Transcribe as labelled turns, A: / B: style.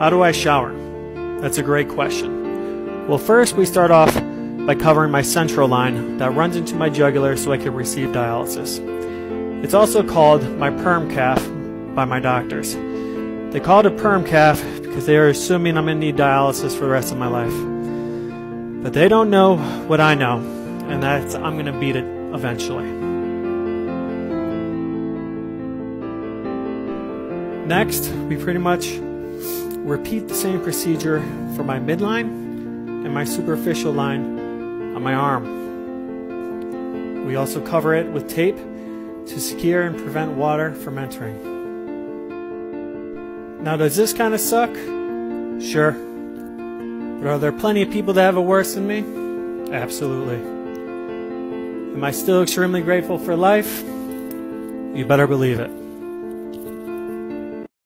A: How do I shower? That's a great question. Well, first we start off by covering my central line that runs into my jugular so I can receive dialysis. It's also called my Permcath by my doctors. They call it a Permcath because they are assuming I'm going to need dialysis for the rest of my life. But they don't know what I know, and that's I'm going to beat it eventually. Next, we pretty much repeat the same procedure for my midline and my superficial line on my arm. We also cover it with tape to secure and prevent water from entering. Now, does this kind of suck? Sure. But are there plenty of people that have it worse than me? Absolutely. Am I still extremely grateful for life? You better believe it.